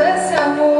esse amor.